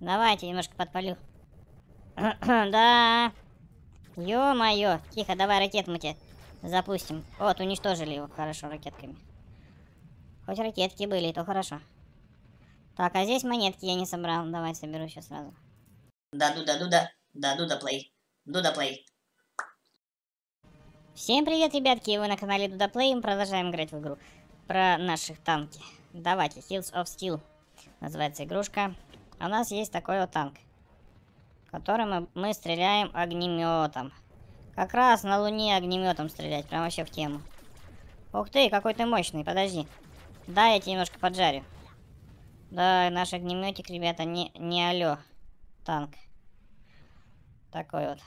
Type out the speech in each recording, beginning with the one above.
Давайте немножко подпалю. да. Ё-моё. Тихо, давай ракет мы тебе запустим. Вот, уничтожили его хорошо ракетками. Хоть ракетки были, то хорошо. Так, а здесь монетки я не собрал. Давай соберу сейчас сразу. Да, дуда, дуда. Да, дуда плей. Дуда плей. Всем привет, ребятки! Вы на канале Дуда Плей. Мы продолжаем играть в игру про наших танки. Давайте, Hills of Steel называется игрушка. У нас есть такой вот танк, которым мы, стреляем огнеметом. Как раз на Луне огнеметом стрелять, прям вообще в тему. Ух ты, какой ты мощный, подожди. Да, я тебя немножко поджарю. Да, наш огнеметик, ребята, не, не алё. Танк. Такой вот.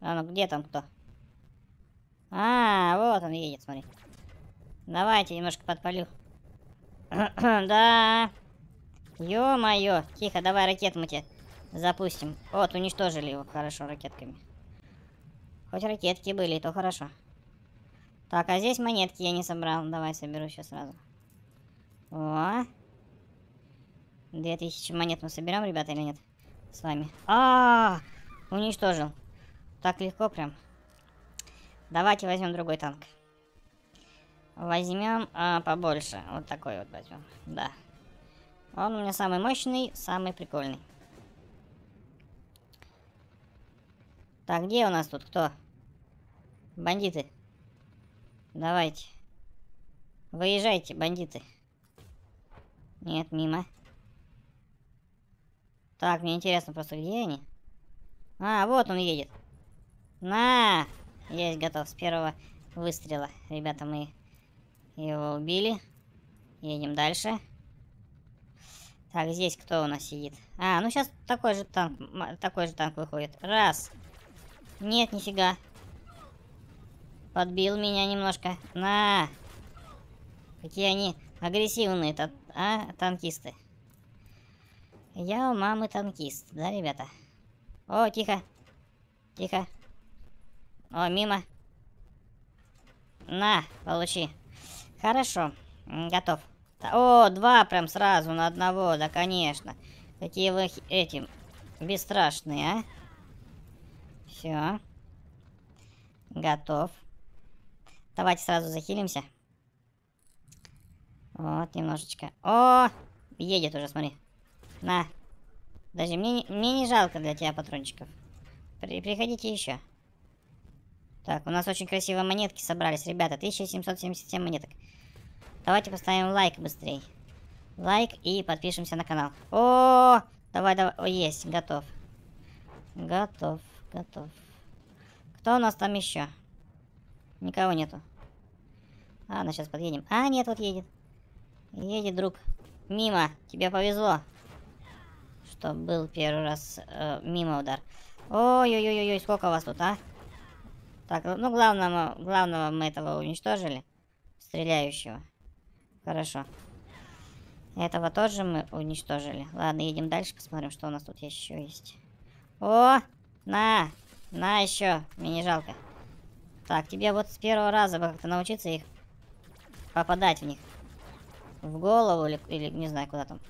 А ну где там кто? А, вот он едет, смотри. Давайте немножко подпалю. да. Ё-моё. Тихо, давай ракет мы тебе запустим. Вот, уничтожили его хорошо ракетками. Хоть ракетки были, то хорошо. Так, а здесь монетки я не собрал. Давай соберу сейчас сразу. О. 2000 монет мы соберем, ребята, или нет? С вами. А, -а, -а уничтожил. Так легко прям. Давайте возьмем другой танк. Возьмем а, побольше. Вот такой вот возьмем. Да. Он у меня самый мощный, самый прикольный. Так, где у нас тут кто? Бандиты. Давайте. Выезжайте, бандиты. Нет, мимо. Так, мне интересно просто, где они? А, вот он едет. На! Есть, готов. С первого выстрела. Ребята, мы его убили. Едем дальше. Так, здесь кто у нас сидит? А, ну сейчас такой же танк, такой же танк выходит. Раз. Нет, нифига. Подбил меня немножко. На. Какие они агрессивные, -то, а, танкисты. Я у мамы танкист, да, ребята? О, тихо. Тихо. О, мимо. На, получи. Хорошо, готов. О, два прям сразу на одного, да, конечно. Какие вы этим бесстрашные, а? Все. Готов. Давайте сразу захилимся. Вот, немножечко. О, едет уже, смотри. На. Даже мне, мне не жалко для тебя патрончиков. При, приходите еще. Так, у нас очень красивые монетки собрались, ребята. 1777 монеток. Давайте поставим лайк быстрей. Лайк и подпишемся на канал. О, давай, давай. О, есть, готов. Готов, готов. Кто у нас там еще? Никого нету. Ладно, сейчас подъедем. А, нет, вот едет. Едет, друг. Мимо. Тебе повезло. Что был первый раз э, мимо удар. Ой-ой-ой-ой, сколько вас тут, а? Так, ну главного, главного мы этого уничтожили. Стреляющего. Хорошо. Этого тоже мы уничтожили. Ладно, едем дальше, посмотрим, что у нас тут еще есть. О! На! На еще! Мне не жалко. Так, тебе вот с первого раза как-то научиться их попадать в них. В голову или, или не знаю куда там.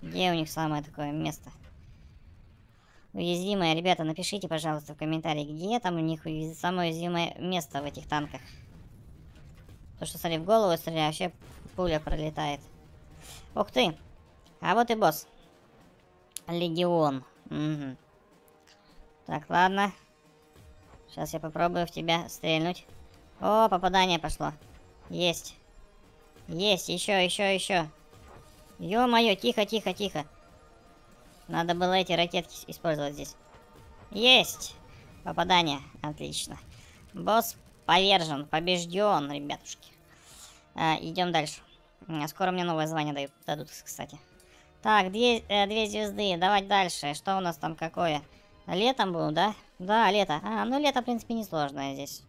Где у них самое такое место? Уязвимое, ребята, напишите, пожалуйста, в комментарии, где там у них самое уязвимое место в этих танках. То, что, смотри, в голову стреляю, вообще пуля пролетает. Ух ты! А вот и босс. Легион. Угу. Так, ладно. Сейчас я попробую в тебя стрельнуть. О, попадание пошло. Есть. Есть, еще, еще, еще. Ё-моё, тихо, тихо, тихо. Надо было эти ракетки использовать здесь. Есть! Попадание. Отлично. Босс повержен, побежден, ребятушки. А, идем дальше. Скоро мне новое звание дают, дадут, кстати. Так, две, э, две звезды. Давай дальше. Что у нас там какое? Летом был, да? Да, лето. А, ну лето, в принципе, несложное здесь.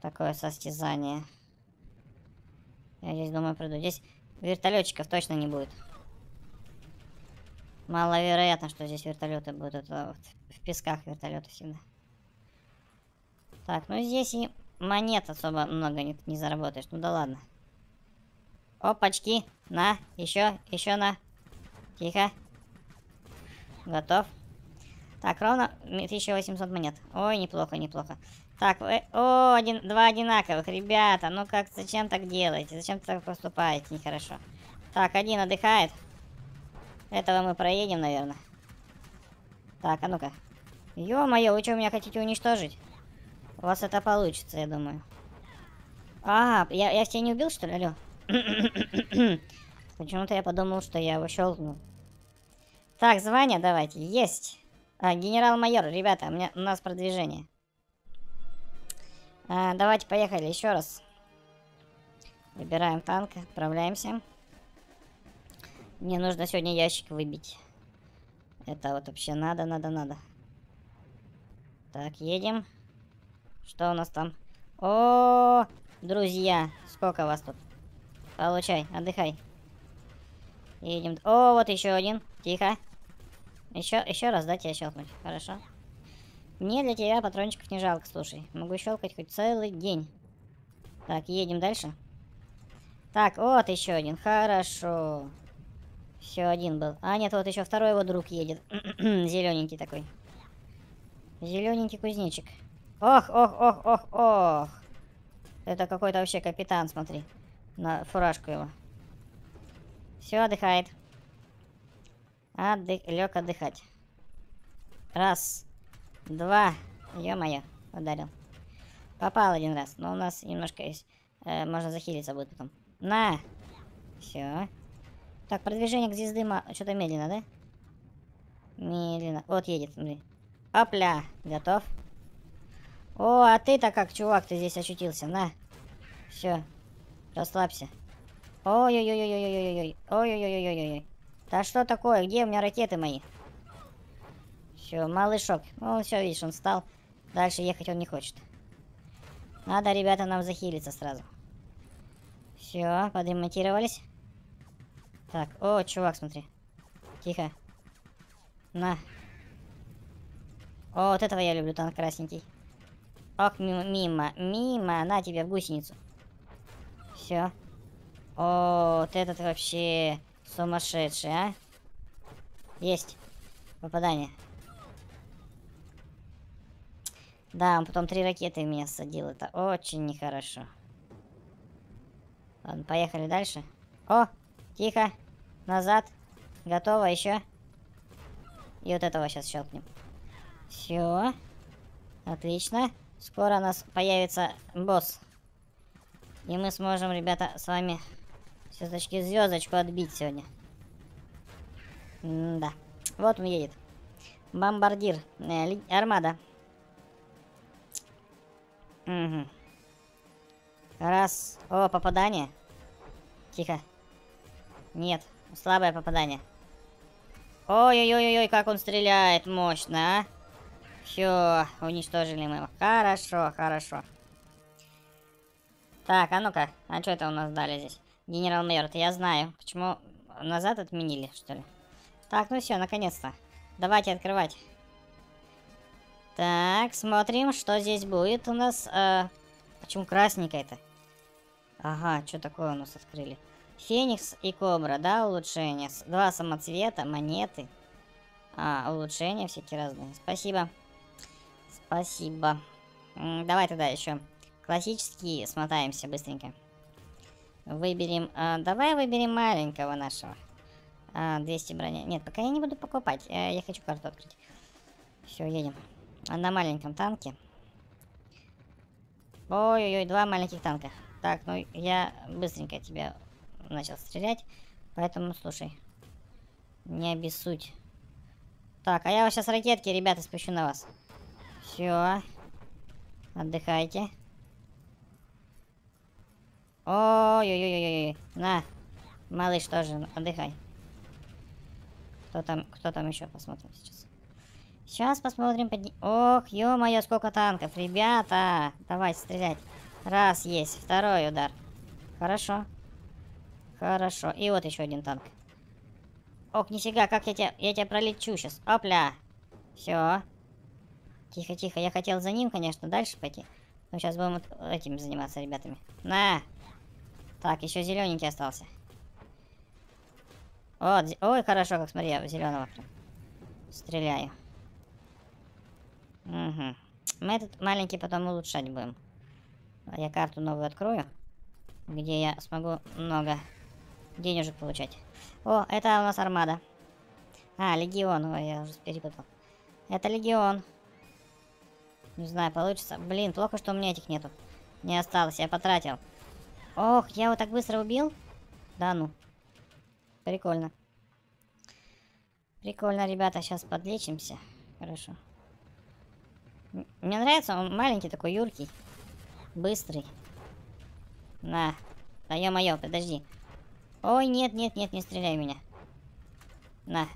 Такое состязание. Я здесь, думаю, приду. Здесь вертолетчиков точно не будет. Маловероятно, что здесь вертолеты будут. Вот в песках вертолеты всегда. Так, ну здесь и монет особо много не, не заработаешь. Ну да ладно. Опачки. На, еще, еще на. Тихо. Готов. Так, ровно 1800 монет. Ой, неплохо, неплохо. Так, вы... О, один, два одинаковых, ребята. Ну как, зачем так делаете? Зачем так поступаете? Нехорошо. Так, один отдыхает. Этого мы проедем, наверное. Так, а ну-ка. Ё-моё, вы что, меня хотите уничтожить? У вас это получится, я думаю. А, я, я тебя не убил, что ли? Алло. Почему-то я подумал, что я его щелкнул. Так, звание давайте. Есть. А, генерал-майор, ребята, у, меня, у нас продвижение. А, давайте, поехали еще раз. Выбираем танк, отправляемся. Мне нужно сегодня ящик выбить. Это вот вообще надо, надо, надо. Так, едем. Что у нас там? О, друзья, сколько вас тут? Получай, отдыхай. Едем. О, вот еще один. Тихо. Еще, еще раз, да, тебя щелкнуть. Хорошо. Мне для тебя патрончиков не жалко, слушай. Могу щелкать хоть целый день. Так, едем дальше. Так, вот еще один. Хорошо. Все, один был. А, нет, вот еще второй его друг едет. Зелененький такой. Зелененький кузнечик. Ох, ох, ох, ох, ох. Это какой-то вообще капитан, смотри. На фуражку его. Все, отдыхает. Отдых... Лег отдыхать. Раз. Два. Ё-моё, ударил. Попал один раз, но у нас немножко есть. Э, можно захилиться будет потом. На! Все. Так, продвижение к звезды что-то медленно, да? Медленно. Вот едет, смотри. Опля! Готов. О, а ты-то как, чувак, ты здесь очутился, на. Все. Расслабься. Ой-ой-ой-ой-ой-ой-ой. Ой-ой-ой-ой-ой. Да что такое? Где у меня ракеты мои? Все, малый шок. Ну, все, видишь, он встал. Дальше ехать он не хочет. Надо, ребята, нам захилиться сразу. Все, подремонтировались. Так, о, чувак, смотри. Тихо. На. О, вот этого я люблю, танк красненький. Ох, мимо, мимо, мимо, на тебе в гусеницу. Все. О, вот этот вообще сумасшедший, а? Есть. Попадание. Да, он потом три ракеты в меня садил. Это очень нехорошо. Ладно, поехали дальше. О, тихо. Назад. Готово еще. И вот этого сейчас щелкнем. Все. Отлично. Скоро у нас появится босс. И мы сможем, ребята, с вами все-таки звездочку отбить сегодня. М да. Вот он едет. Бомбардир. Э, армада. Угу. Раз. О, попадание. Тихо. Нет. Слабое попадание. Ой-ой-ой-ой, как он стреляет мощно, а. Все, уничтожили мы его. Хорошо, хорошо. Так, а ну-ка. А что это у нас дали здесь? Генерал-майор, я знаю. Почему назад отменили, что ли? Так, ну все, наконец-то. Давайте открывать. Так, смотрим, что здесь будет у нас. Э, почему красненькая это? Ага, что такое у нас открыли? Феникс и Кобра, да, улучшения. Два самоцвета, монеты. А, улучшения всякие разные. Спасибо. Спасибо. Давай тогда еще классические смотаемся быстренько. Выберем... А, давай выберем маленького нашего. А, 200 броня. Нет, пока я не буду покупать. Я, я хочу карту открыть. Все, едем. А на маленьком танке. Ой-ой-ой, два маленьких танка. Так, ну я быстренько тебя начал стрелять. Поэтому, слушай, не обессудь. Так, а я сейчас ракетки, ребята, спущу на вас. Все. Отдыхайте. Ой-ой-ой-ой-ой. На. Малыш тоже, отдыхай. Кто там, кто там еще? Посмотрим сейчас. Сейчас посмотрим. Подни... Ох, ё-моё, сколько танков. Ребята, давай стрелять. Раз, есть. Второй удар. Хорошо. Хорошо. И вот еще один танк. Ох, нифига, как я тебя, я тебя пролечу сейчас. Опля. Все. Тихо, тихо. Я хотел за ним, конечно, дальше пойти. Но сейчас будем этим заниматься ребятами. На! Так, еще зелененький остался. Зе- ой, хорошо, как смотри, я зеленого прям стреляю. Угу. Мы этот маленький потом улучшать будем. А Я карту новую открою, где я смогу много денежек получать. О, это у нас армада. А, легион, ой, я уже перепутал. Это легион. Не знаю, получится. Блин, плохо, что у меня этих нету. Не осталось, я потратил. Ох, я его так быстро убил? Да ну. Прикольно. Прикольно, ребята, сейчас подлечимся. Хорошо. Мне нравится, он маленький такой, юркий. Быстрый. На. Да ё-моё, подожди. Ой, нет, нет, нет, не стреляй меня. На.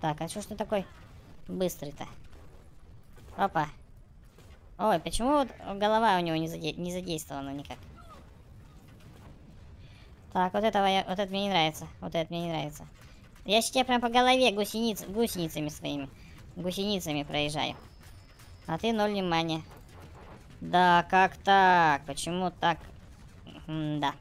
Так, а что ж ты такой быстрый-то? Опа. Ой, почему вот голова у него не, заде- не задействована никак? Так, вот этого я, вот это мне не нравится. Вот это мне не нравится. Я сейчас тебя прям по голове гусениц, гусеницами своими. Гусеницами проезжаю. А ты ноль внимания. Да, как так? Почему так? М, Да.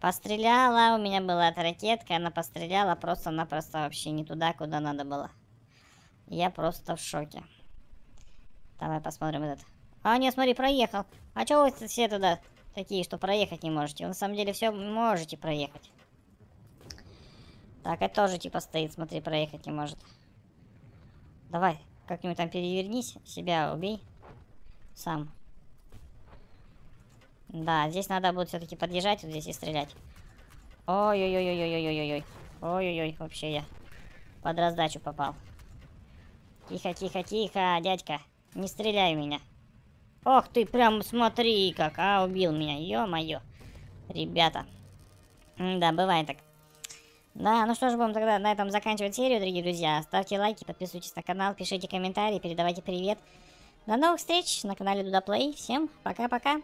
Постреляла, у меня была эта ракетка, она постреляла просто-напросто вообще не туда, куда надо было. Я просто в шоке. Давай посмотрим этот. А, нет, смотри, проехал. А чего вы все туда такие, что проехать не можете? Вы на самом деле все можете проехать. Так, это тоже типа стоит, смотри, проехать не может. Давай, как-нибудь там перевернись, себя убей. Сам. Да, здесь надо будет все-таки подъезжать вот здесь и стрелять. Ой-ой-ой-ой-ой-ой-ой-ой. Ой-ой-ой, вообще я под раздачу попал. Тихо, тихо, тихо, дядька. Не стреляй меня. Ох ты, прям смотри как, а, убил меня, ё-моё. Ребята. Да, бывает так. Да, ну что ж, будем тогда на этом заканчивать серию, дорогие друзья. Ставьте лайки, подписывайтесь на канал, пишите комментарии, передавайте привет. До новых встреч на канале Дуда Плей. Всем пока-пока.